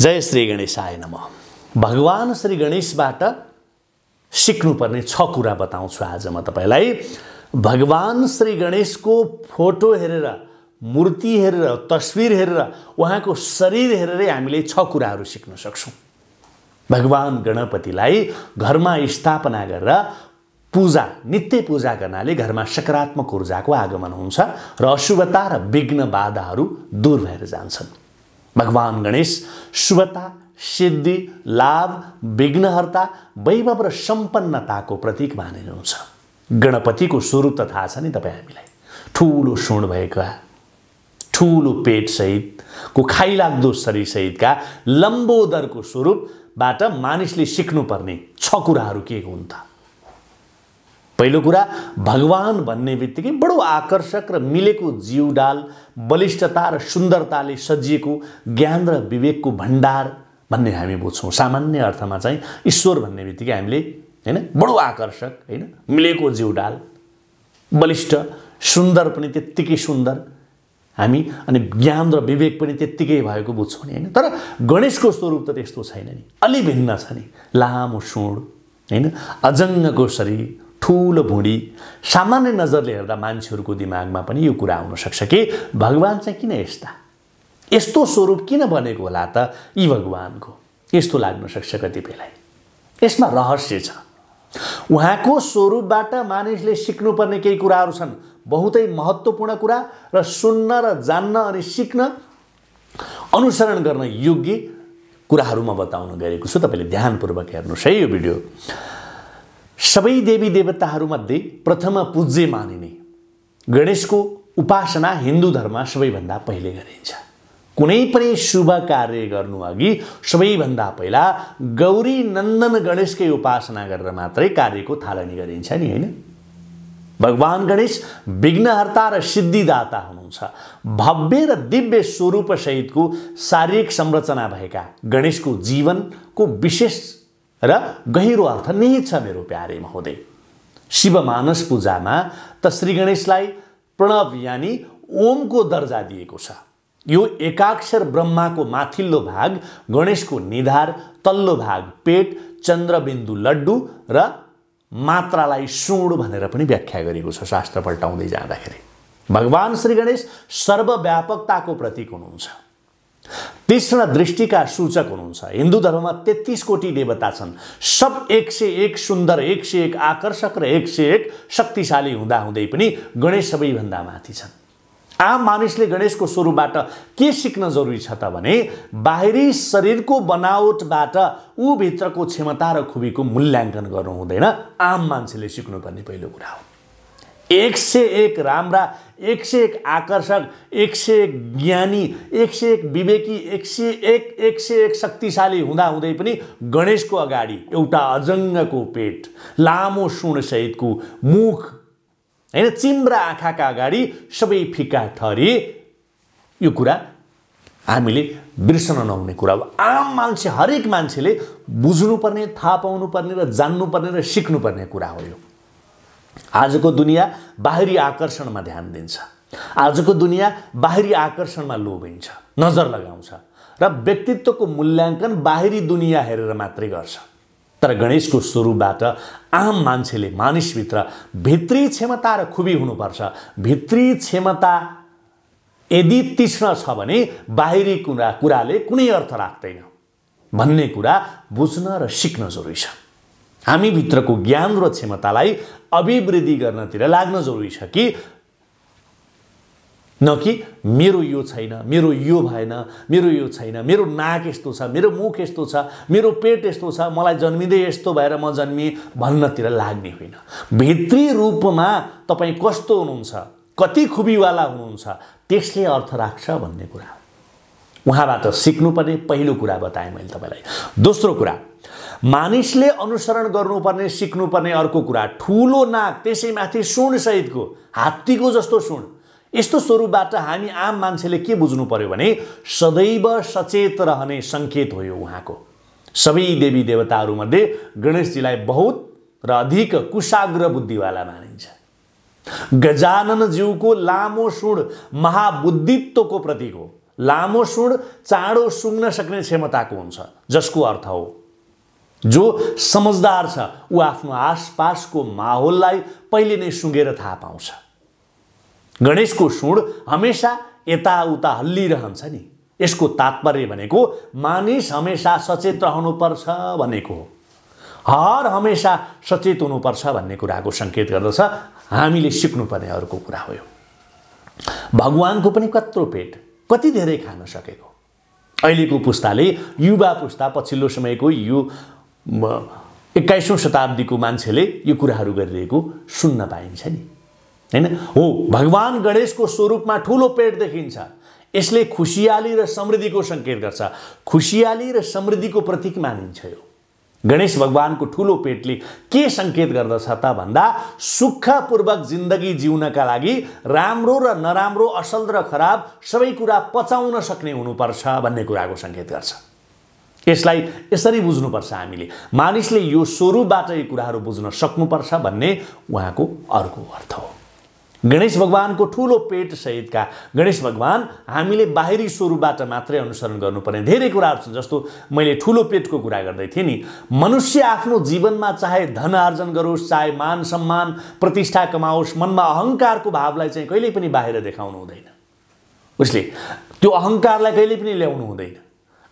जय श्री गणेशाय नम। भगवान् श्री गणेशबाट सिक्नुपर्ने छ कुरा बताउँछु आज म तपाईँलाई। भगवान् श्री गणेशको फोटो हेरेर मूर्ति हेरेर तस्विर हेरेर उहाँको शरीर हेरेरै हामीले छ कुराहरू सिक्न सक्छौँ। भगवान् गणपतिलाई घरमा स्थापना गरेर पूजा नित्य पूजा गर्नाले घरमा सकारात्मक ऊर्जाको आगमन हुन्छ र अशुभता र विघ्न बाधाहरू दूर भएर जान्छन्। भगवान् गणेश शुभता सिद्धि लाभ विघ्नहर्ता वैभव र सम्पन्नताको प्रतीक मानिनुहुन्छ गणपतिको स्वरूप त थाहा छ नि तपाईँ हामीलाई ठुलो सुण भएका ठुलो पेटसहितको खाइलाग्दो शरीरसहितका लम्बोदरको स्वरूपबाट मानिसले सिक्नुपर्ने छ कुराहरू के हुन् त पहिलो कुरा भगवान् भन्ने बित्तिकै बडो आकर्षक र मिलेको जिउडाल बलिष्ठता र सुन्दरताले सजिएको ज्ञान र विवेकको भण्डार भन्ने हामी बुझ्छौँ। सामान्य अर्थमा चाहिँ ईश्वर भन्ने बित्तिकै हामीले होइन बडो आकर्षक होइन मिलेको जिउडाल बलिष्ठ सुन्दर पनि त्यत्तिकै सुन्दर हामी अनि ज्ञान र विवेक पनि त्यत्तिकै भएको बुझ्छौँ नि होइन। तर गणेशको स्वरूप त त्यस्तो छैन नि। अलि भिन्न छ नि। लामो सुँड होइन अजङ्गको शरीर ठुलो भुँडी। सामान्य नजरले हेर्दा मान्छेहरूको दिमागमा पनि यो कुरा आउनसक्छ कि? भगवान् चाहिँ किन यस्ता? यस्तो स्वरूप किन बनेको होला त यी भगवान्को? यस्तो लाग्न सक्छ कतिपयलाई। यसमा रहस्य छ। उहाँको स्वरूपबाट मानिसले सिक्नुपर्ने केही कुराहरू छन्। बहुतै महत्त्वपूर्ण कुरा र सुन्न र जान्न अनि सिक्न अनुसरण गर्न योग्य कुराहरू म बताउन गएको छु। तपाईँले ध्यानपूर्वक हेर्नुहोस् है यो भिडियो। सबै देवी देवताहरूमध्ये प्रथम पूज्य मानिने। गणेशको उपासना हिन्दू धर्ममा सबैभन्दा पहिले गरिन्छ। कुनै पनि शुभ कार्य गर्नु अघि सबैभन्दा पहिला गौरी नन्दन गणेशकै उपासना गरेर मात्रै कार्यको थालनी गरिन्छ नि होइन? भगवान् गणेश विघ्नहर्ता र सिद्धिदाता हुनुहुन्छ। भव्य र दिव्य स्वरूपसहितको शारीरिक संरचना भएका गणेशको जीवनको विशेष र गहिरो अर्थ निहित छ मेरो प्यारे महोदय। शिव मानस पूजामा त श्री गणेशलाई प्रणव यानि ओमको दर्जा दिएको छ। यो एकाक्षर ब्रह्माको माथिल्लो भाग गणेशको निधार तल्लो भाग पेट चन्द्रबिन्दु लड्डु र मात्रालाई सुँड भनेर पनि व्याख्या गरेको छ शास्त्र पल्टाउँदै जाँदाखेरि। भगवान् श्री गणेश सर्वव्यापकताको प्रतीक हुनुहुन्छ। तीक्ष्ण दृष्टिका सूचक हुनुहुन्छ। हिन्दू धर्ममा तेत्तिस कोटी देवता छन्। सब एक सय एक सुन्दर एक सय एक आकर्षक र एक सय एक शक्तिशाली हुँदाहुँदै पनि गणेश सबैभन्दा माथि छन्। आम मानिसले गणेशको स्वरूपबाट के सिक्न जरुरी छ त भने बाहिरी शरीरको बनावटबाट ऊ भित्रको क्षमता र खुबीको मूल्याङ्कन गर्नु हुँदैन। आम मान्छेले सिक्नुपर्ने पहिलो कुरा हो। एक सय एक राम्रा एक सय एक आकर्षक एक सय एक ज्ञानी एक सय एक विवेकी एक सय एक एक सय एक शक्तिशाली हुँदाहुँदै पनि गणेशको अगाडि एउटा अजङ्गको पेट लामो सुणसहितको मुख होइन चिम्रा आँखाका अगाडि सबै फिका ठहरे यो कुरा हामीले बिर्सन नहुने कुरा हो। आम मान्छे हरेक मान्छेले बुझ्नुपर्ने थाहा पाउनुपर्ने र जान्नुपर्ने र सिक्नुपर्ने कुरा हो यो। आजको दुनियाँ बाहिरी आकर्षणमा ध्यान दिन्छ। आजको दुनियाँ बाहिरी आकर्षणमा लोभिन्छ नजर लगाउँछ र व्यक्तित्वको मूल्याङ्कन बाहिरी दुनियाँ हेरेर मात्रै गर्छ। तर गणेशको स्वरूपबाट आम मान्छेले मानिसभित्र भित्री क्षमता र खुबी हुनुपर्छ। भित्री क्षमता यदि तीक्ष्ण छ भने बाहिरी कुरा कुराले कुनै अर्थ राख्दैन। भन्ने कुरा बुझ्न र सिक्न जरुरी छ। हामीभित्रको ज्ञान र क्षमतालाई अभिवृद्धि गर्नतिर लाग्न जरुरी छ कि न कि मेरो यो छैन मेरो यो भएन मेरो यो छैन मेरो नाक यस्तो छ मेरो मुख यस्तो छ मेरो पेट यस्तो छ मलाई जन्मिँदै यस्तो भएर म जन्मिएँ भन्नतिर लाग्ने होइन। भित्री रूपमा तपाईँ कस्तो हुनुहुन्छ कति खुबीवाला हुनुहुन्छ त्यसले अर्थ राख्छ भन्ने कुरा। उहाँबाट सिक्नुपर्ने पहिलो कुरा बताएँ मैले तपाईँलाई। दोस्रो कुरा मानिसले अनुसरण गर्नुपर्ने सिक्नुपर्ने अर्को कुरा ठुलो नाक त्यसैमाथि सुणसहितको हात्तीको जस्तो सुण यस्तो स्वरूपबाट हामी आम मान्छेले के बुझ्नु पर्यो भने सदैव सचेत रहने सङ्केत हो यो उहाँको। सबै देवी देवताहरूमध्ये गणेशजीलाई बहुत र अधिक कुशाग्र बुद्धिवाला मानिन्छ। गजाननज्यूको लामो सुण महाबुद्धित्वको प्रतीक हो। लामो सुँड चाँडो सुँग्न सक्ने क्षमताको हुन्छ जसको अर्थ हो जो समझदार छ ऊ आफ्नो आसपासको माहौललाई पहिले नै सुँगेर थाहा पाउँछ। गणेशको सुँड हमेसा यताउता हल्लिरहन्छ नि। यसको तात्पर्य भनेको मानिस हमेसा सचेत रहनुपर्छ भनेको हो। हर हमेसा सचेत हुनुपर्छ भन्ने कुराको सङ्केत गर्दछ। हामीले सिक्नुपर्ने अर्को कुरा हो यो। भगवान्को पनि कत्रो पेट कति धेरै खान सकेको? अहिलेको पुस्ताले युवा पुस्ता पछिल्लो समयको यो एक्काइसौँ शताब्दीको मान्छेले यो कुराहरू गरिरहेको सुन्न पाइन्छ नि। होइन? हो भगवान् गणेशको स्वरूपमा ठुलो पेट देखिन्छ। यसले खुसियाली र समृद्धिको सङ्केत गर्छ। खुसियाली र समृद्धिको प्रतीक मानिन्छ यो। गणेश भगवानको ठुलो पेटले के सङ्केत गर्दछ त भन्दा सुखपूर्वक जिन्दगी जिउनका लागि राम्रो र नराम्रो असल र खराब सबै कुरा पचाउन सक्ने हुनुपर्छ भन्ने कुराको सङ्केत गर्छ। यसलाई यसरी बुझ्नुपर्छ हामीले। मानिसले यो स्वरूपबाट यी कुराहरू बुझ्न सक्नुपर्छ भन्ने उहाँको अर्को अर्थ हो। गणेश भगवानको ठुलो पेट सहितका गणेश भगवान् हामीले बाहिरी स्वरूपबाट मात्रै अनुसरण गर्नुपर्ने धेरै कुराहरू छन् जस्तो मैले ठुलो पेटको कुरा गर्दै थिएँ नि। मनुष्य आफ्नो जीवनमा चाहे धन आर्जन गरोस् चाहे मान सम्मान प्रतिष्ठा कमाओस् मनमा अहङ्कारको भावलाई चाहिँ कहिल्यै पनि बाहिर देखाउनु हुँदैन। उसले त्यो अहङ्कारलाई कहिल्यै पनि ल्याउनु हुँदैन।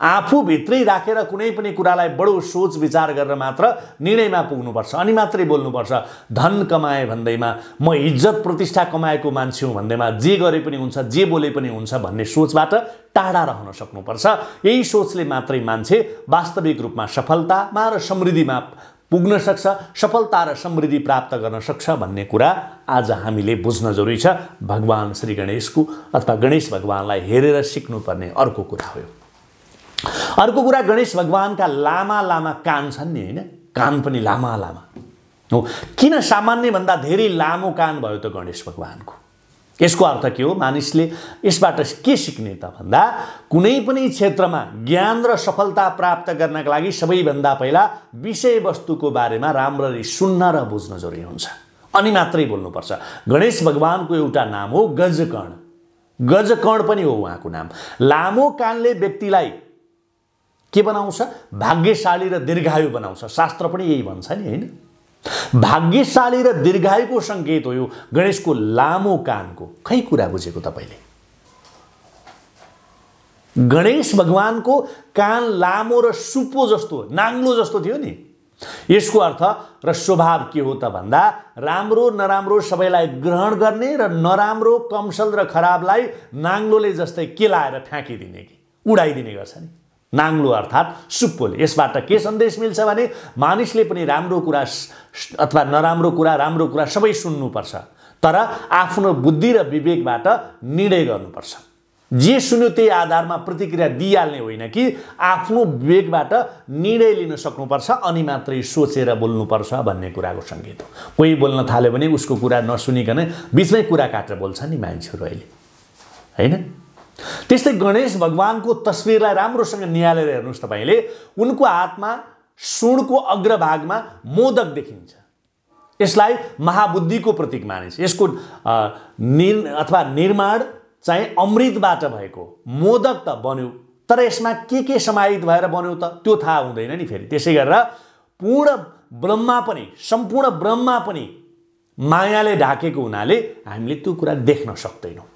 आफूभित्रै राखेर कुनै पनि कुरालाई बडो सोच विचार गरेर मात्र निर्णयमा पुग्नुपर्छ। अनि मात्रै बोल्नुपर्छ धन कमाए भन्दैमा म इज्जत प्रतिष्ठा कमाएको मान्छे हुँ भन्दैमा जे गरे पनि हुन्छ जे बोले पनि हुन्छ भन्ने सोचबाट टाढा रहन सक्नुपर्छ। यही सोचले मात्रै मान्छे वास्तविक रूपमा सफलतामा र समृद्धिमा पुग्न सक्छ सफलता र समृद्धि प्राप्त गर्न सक्छ भन्ने कुरा आज हामीले बुझ्न जरुरी छ। भगवान् श्री गणेशको अथवा गणेश भगवान्लाई हेरेर सिक्नुपर्ने अर्को कुरा हो अर्को कुरा गणेश भगवान्का लामा लामा कान छन् नि होइन? कान पनि लामा लामा। हो? किन सामान्यभन्दा धेरै लामो कान भयो त गणेश भगवान्को? यसको अर्थ के हो? मानिसले यसबाट के सिक्ने त भन्दा कुनै पनि क्षेत्रमा ज्ञान र सफलता प्राप्त गर्नका लागि सबैभन्दा पहिला विषयवस्तुको बारेमा राम्ररी सुन्न र बुझ्न जरुरी हुन्छ। अनि मात्रै बोल्नुपर्छ। गणेश भगवान्को एउटा नाम हो गजकर्ण। गजकर्ण पनि हो उहाँको नाम। लामो कानले व्यक्तिलाई के बनाउँछ? भाग्यशाली र दीर्घायु बनाउँछ। शास्त्र पनि यही भन्छ नि होइन? भाग्यशाली र दीर्घायुको सङ्केत हो यो। गणेशको लामो कानको। खै कुरा बुझेको तपाईँले? गणेश भगवानको कान लामो र सुपो जस्तो नाङ्लो जस्तो थियो नि। यसको अर्थ र स्वभाव के हो त भन्दा राम्रो नराम्रो सबैलाई ग्रहण गर्ने र नराम्रो कमसल र खराबलाई नाङ्लोले जस्तै केलाएर फ्याँकिदिने कि उडाइदिने गर्छ नि। नाङ्लो अर्थात् सुप्पोले यसबाट के सन्देश मिल्छ भने मानिसले पनि राम्रो कुरा अथवा नराम्रो कुरा राम्रो कुरा सबै सुन्नुपर्छ। तर आफ्नो बुद्धि र विवेकबाट निर्णय गर्नुपर्छ। जे सुन्यो त्यही आधारमा प्रतिक्रिया दिइहाल्ने होइन कि आफ्नो विवेकबाट निर्णय लिन सक्नुपर्छ अनि मात्रै सोचेर बोल्नुपर्छ भन्ने कुराको सङ्केत हो। कोही बोल्न थाल्यो भने उसको कुरा नसुनिकन बिचमै कुरा काटेर बोल्छ नि मान्छेहरू अहिले। होइन? त्यस्तै गणेश भगवान्को तस्विरलाई राम्रोसँग निहालेर हेर्नुहोस् तपाईँले। उनको हातमा सुणको अग्रभागमा मोदक देखिन्छ। यसलाई महाबुद्धिको प्रतीक मानिन्छ। यसको निर् अथवा निर्माण चाहिँ अमृतबाट भएको मोदक त बन्यो। तर यसमा के के समाहित भएर बन्यो त? त्यो थाहा हुँदैन नि फेरि। त्यसै गरेर पूर्ण ब्रह्मा पनि सम्पूर्ण ब्रह्मा पनि मायाले ढाकेको हुनाले हामीले त्यो कुरा देख्न सक्दैनौँ।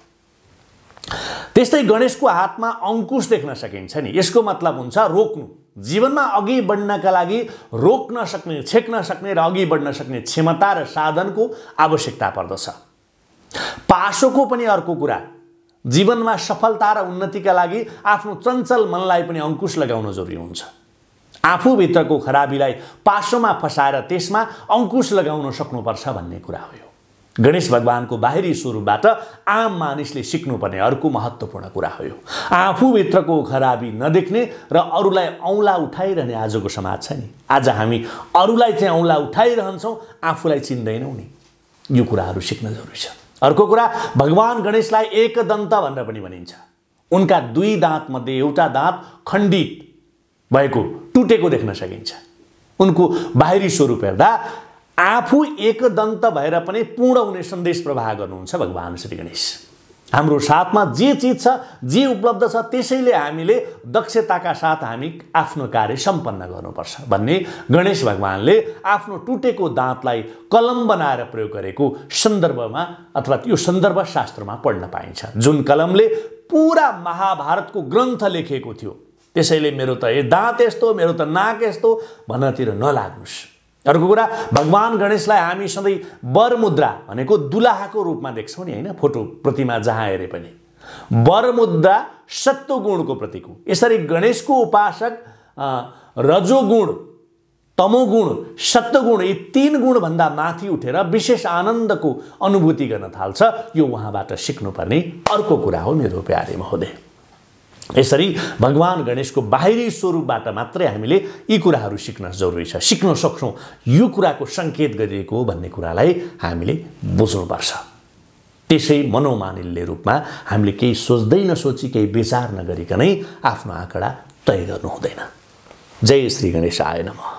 त्यस्तै गणेशको हातमा अङ्कुश देख्न सकिन्छ नि। यसको मतलब हुन्छ रोक्नु। जीवनमा अघि बढ्नका लागि रोक्न सक्ने छेक्न सक्ने र अघि बढ्न सक्ने क्षमता र साधनको आवश्यकता पर्दछ। पासोको पनि अर्को कुरा जीवनमा सफलता र उन्नतिका लागि आफ्नो चञ्चल मनलाई पनि अङ्कुश लगाउन जरुरी हुन्छ। आफूभित्रको खराबीलाई पासोमा फसाएर त्यसमा अङ्कुश लगाउन सक्नुपर्छ भन्ने कुरा हो गणेश भगवानको बाहिरी स्वरूपबाट आम मानिसले सिक्नुपर्ने अर्को महत्त्वपूर्ण कुरा हो यो। आफूभित्रको खराबी नदेख्ने र अरूलाई औँला उठाइरहने आजको समाज छ नि। आज हामी अरूलाई चाहिँ औँला उठाइरहन्छौँ आफूलाई चिन्दैनौँ नि। यो कुराहरू सिक्न जरुरी छ। अर्को कुरा भगवान् गणेशलाई एकदन्त भनेर पनि भनिन्छ। उनका दुई दाँतमध्ये एउटा दाँत खण्डित भएको टुटेको देख्न सकिन्छ। उनको बाहिरी स्वरूप हेर्दा आफू एकदन्त भएर पनि पूर्ण हुने सन्देश प्रवाह गर्नुहुन्छ भगवान् श्री गणेश। हाम्रो साथमा जे चिज छ जे उपलब्ध छ त्यसैले हामीले दक्षताका साथ हामी आफ्नो कार्य सम्पन्न गर्नुपर्छ भन्ने गणेश भगवान्ले आफ्नो टुटेको दाँतलाई कलम बनाएर प्रयोग गरेको सन्दर्भमा अथवा त्यो सन्दर्भ शास्त्रमा पढ्न पाइन्छ। जुन कलमले पुरा महाभारतको ग्रन्थ लेखेको थियो। त्यसैले मेरो त ए दाँत यस्तो मेरो त नाक यस्तो भन्नतिर नलाग्नुहोस्। अर्को कुरा भगवान् गणेशलाई हामी सधैँ वरमुद्रा भनेको दुलाहाको रूपमा देख्छौँ नि होइन? फोटो प्रतिमा जहाँ हेरे पनि। वरमुद्रा सत्वगुणको प्रतीक हो। यसरी गणेशको उपासक रजोगुण तमोगुण सत्वगुण यी तिन गुणभन्दा माथि उठेर विशेष आनन्दको अनुभूति गर्न थाल्छ। यो उहाँबाट सिक्नुपर्ने अर्को कुरा हो मेरो प्यारे महोदय। यसरी भगवान् गणेशको बाहिरी स्वरूपबाट मात्रै हामीले यी कुराहरू सिक्न जरुरी छ। सिक्न सक्छौँ। यो कुराको सङ्केत गरिएको भन्ने कुरालाई हामीले बुझ्नुपर्छ। त्यसै मनोमानिल्य रूपमा हामीले केही सोच्दै नसोची केही विचार नगरिकनै आफ्नो आँकडा तय गर्नु हुँदैन। जय श्री गणेश आएन म